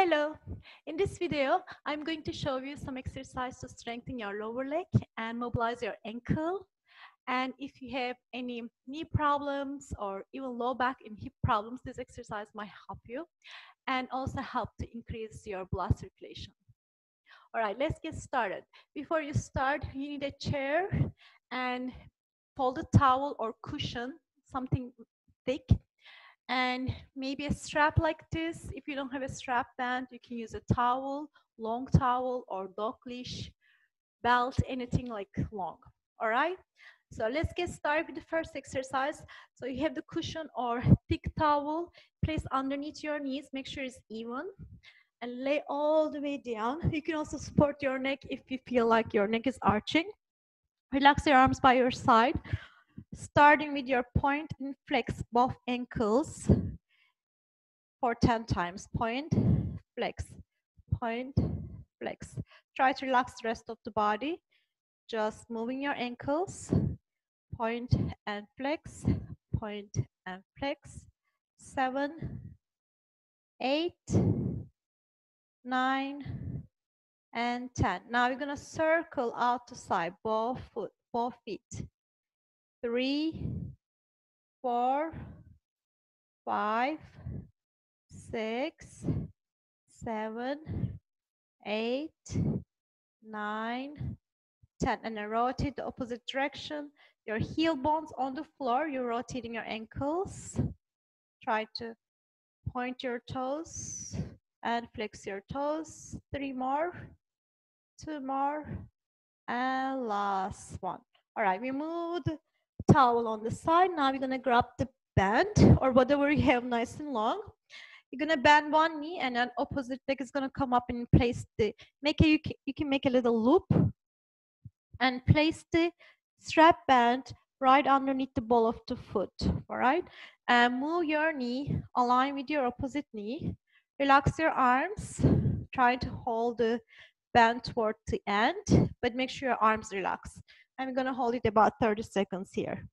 Hello. In this video, I'm going to show you some exercise to strengthen your lower leg and mobilize your ankle. And if you have any knee problems or even low back and hip problems, this exercise might help you and also help to increase your blood circulation. All right, let's get started. Before you start, you need a chair and folded towel or cushion, something thick and maybe a strap like this. If you don't have a strap band, you can use a towel, long towel or dog leash, belt, anything like long, all right? So let's get started with the first exercise. So you have the cushion or thick towel, placed underneath your knees, make sure it's even and lay all the way down. You can also support your neck if you feel like your neck is arching. Relax your arms by your side starting with your point and flex both ankles for 10 times. Point, flex, point, flex. Try to relax the rest of the body. Just moving your ankles, point and flex, point and flex. Seven, eight, nine, and 10. Now we're gonna circle out to side, both foot, both feet three, four, five, six, seven, eight, nine, ten. And then rotate the opposite direction. Your heel bones on the floor. You're rotating your ankles. Try to point your toes and flex your toes. Three more, two more, and last one. All right, we moved towel on the side. Now we're gonna grab the band or whatever you have nice and long. You're gonna bend one knee and then opposite leg is gonna come up and place the, make a, you can, you can make a little loop and place the strap band right underneath the ball of the foot, all right? And move your knee, align with your opposite knee. Relax your arms, try to hold the band toward the end, but make sure your arms relax. I'm gonna hold it about 30 seconds here.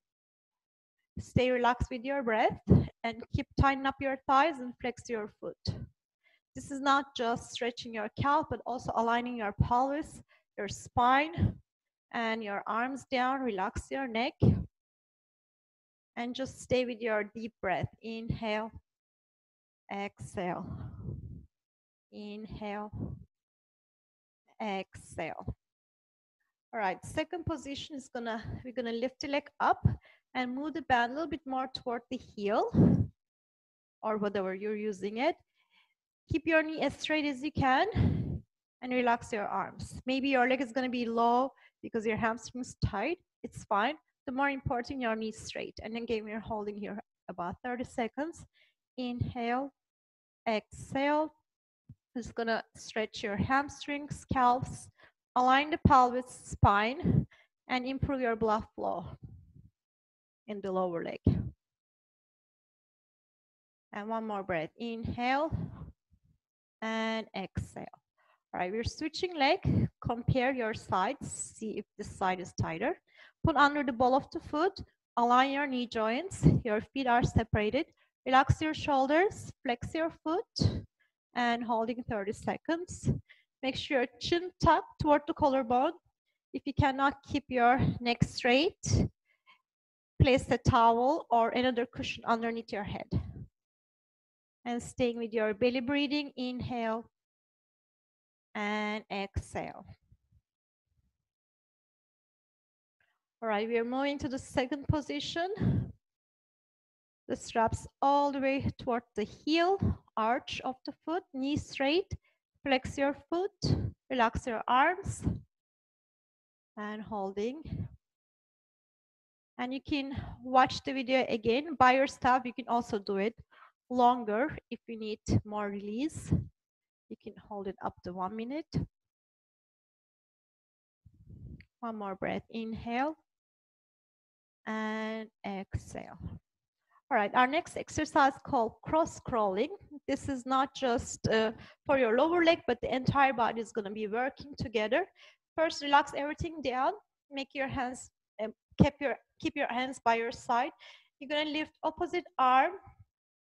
Stay relaxed with your breath and keep tightening up your thighs and flex your foot. This is not just stretching your calf, but also aligning your pelvis, your spine, and your arms down. Relax your neck. And just stay with your deep breath. Inhale, exhale. Inhale, exhale. All right, second position is gonna, we're gonna lift the leg up and move the band a little bit more toward the heel or whatever you're using it. Keep your knee as straight as you can and relax your arms. Maybe your leg is gonna be low because your hamstring's tight. It's fine. The more important, your knee straight. And again, we're holding here about 30 seconds. Inhale, exhale. Just gonna stretch your hamstrings, calves, Align the pelvis spine and improve your blood flow in the lower leg. And one more breath. Inhale and exhale. All right, we're switching leg. Compare your sides. See if this side is tighter. Put under the ball of the foot. Align your knee joints. Your feet are separated. Relax your shoulders. Flex your foot. And holding 30 seconds. Make sure your chin tucked toward the collarbone. If you cannot keep your neck straight, place a towel or another cushion underneath your head. And staying with your belly breathing, inhale and exhale. All right, we are moving to the second position. The straps all the way toward the heel, arch of the foot, knee straight, Flex your foot, relax your arms, and holding. And you can watch the video again by yourself. You can also do it longer if you need more release. You can hold it up to one minute. One more breath. Inhale and exhale. All right, our next exercise called cross crawling. This is not just uh, for your lower leg, but the entire body is gonna be working together. First, relax everything down. Make your hands, um, keep, your, keep your hands by your side. You're gonna lift opposite arm,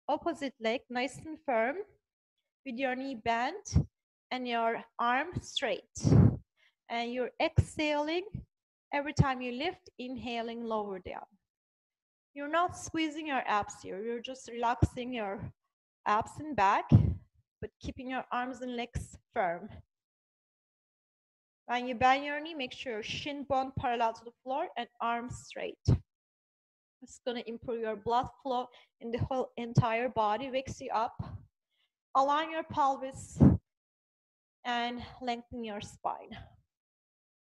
opposite leg, nice and firm. with your knee bent and your arm straight. And you're exhaling every time you lift, inhaling lower down. You're not squeezing your abs here. You're just relaxing your abs and back, but keeping your arms and legs firm. When you bend your knee, make sure your shin bone parallel to the floor and arms straight. It's going to improve your blood flow in the whole entire body, wakes you up. Align your pelvis and lengthen your spine.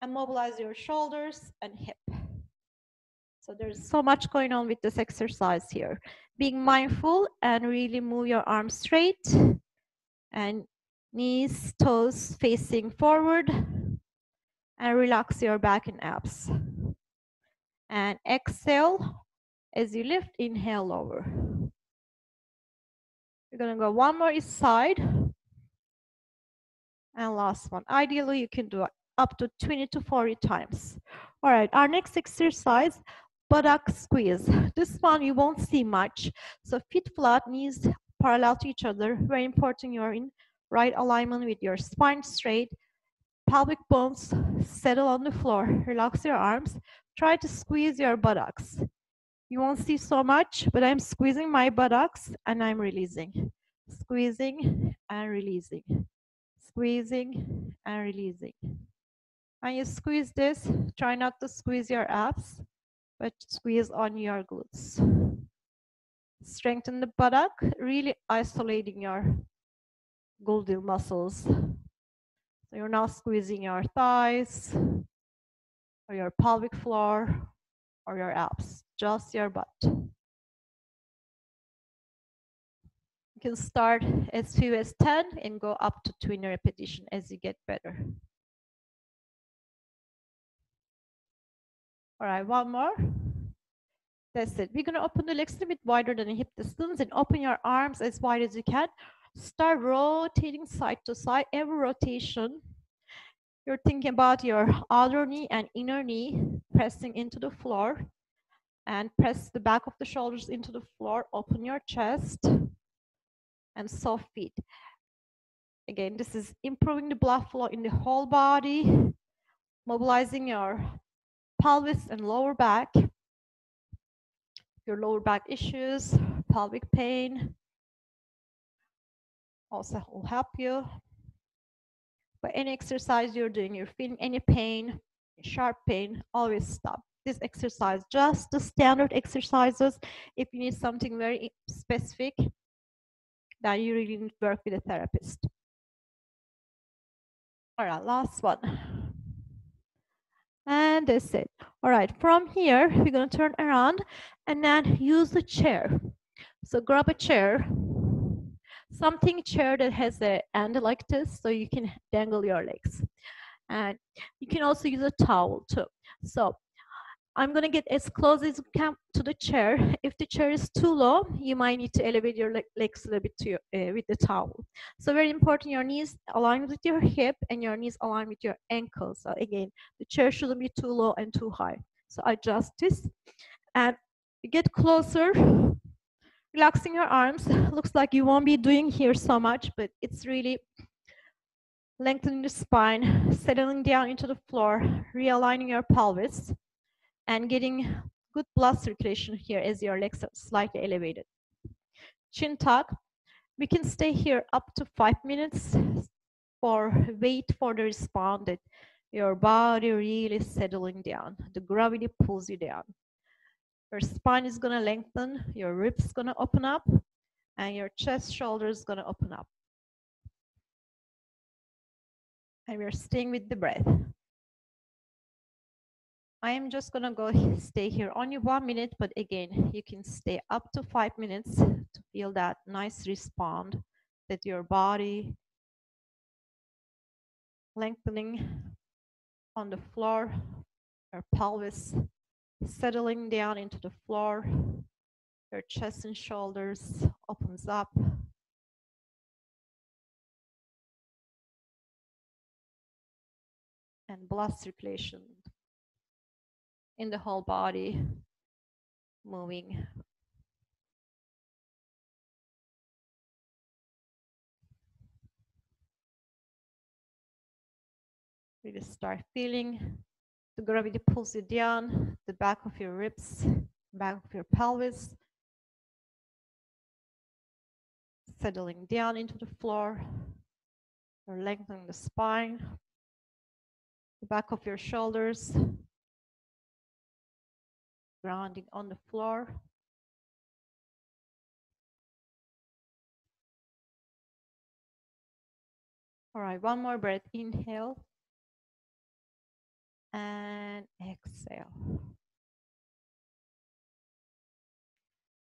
And mobilize your shoulders and hip. So there's so much going on with this exercise here. Being mindful and really move your arms straight and knees, toes facing forward and relax your back and abs. And exhale as you lift, inhale lower. We're gonna go one more each side. And last one. Ideally, you can do up to 20 to 40 times. All right, our next exercise, buttock squeeze. This one you won't see much. So feet flat, knees parallel to each other. Very important you're in right alignment with your spine straight, pelvic bones settle on the floor. Relax your arms. Try to squeeze your buttocks. You won't see so much, but I'm squeezing my buttocks and I'm releasing. Squeezing and releasing. Squeezing and releasing. And you squeeze this, try not to squeeze your abs, but squeeze on your glutes. Strengthen the buttock, really isolating your glute muscles. So you're not squeezing your thighs or your pelvic floor or your abs, just your butt. You can start as few as 10 and go up to 20 repetition as you get better. All right, one more. That's it. We're gonna open the legs a bit wider than the hip distance and open your arms as wide as you can. Start rotating side to side. Every rotation, you're thinking about your outer knee and inner knee pressing into the floor and press the back of the shoulders into the floor. Open your chest and soft feet. Again, this is improving the blood flow in the whole body, mobilizing your pelvis and lower back, your lower back issues, pelvic pain, also will help you. But any exercise you're doing, you're feeling any pain, sharp pain, always stop. This exercise, just the standard exercises. If you need something very specific, then you really need to work with a therapist. All right, last one. And that's it. All right, from here, we're gonna turn around and then use the chair. So grab a chair, something chair that has a end like this so you can dangle your legs. And you can also use a towel too. So I'm gonna get as close as you can to the chair. If the chair is too low, you might need to elevate your legs a little bit to uh, with the towel. So very important, your knees align with your hip and your knees align with your ankles. So again, the chair shouldn't be too low and too high. So adjust this and get closer relaxing your arms. Looks like you won't be doing here so much, but it's really lengthening the spine, settling down into the floor, realigning your pelvis, and getting good blood circulation here as your legs are slightly elevated. Chin tuck. We can stay here up to five minutes for wait for the response that your body really settling down. The gravity pulls you down. Your spine is gonna lengthen, your ribs gonna open up, and your chest, shoulders gonna open up. And we're staying with the breath. I am just gonna go stay here only one minute, but again, you can stay up to five minutes to feel that nice response that your body lengthening on the floor, your pelvis settling down into the floor. Your chest and shoulders opens up. And blood circulation in the whole body moving. We just start feeling. The gravity pulls you down, the back of your ribs, back of your pelvis, settling down into the floor, lengthening the spine, the back of your shoulders, grounding on the floor. All right, one more breath. Inhale and exhale.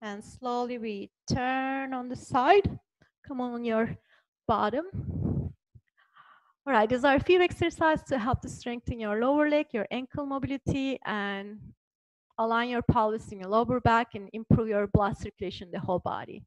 And slowly we turn on the side. Come on your bottom. All right, these are a few exercises to help to strengthen your lower leg, your ankle mobility, and align your pelvis in your lower back and improve your blood circulation in the whole body.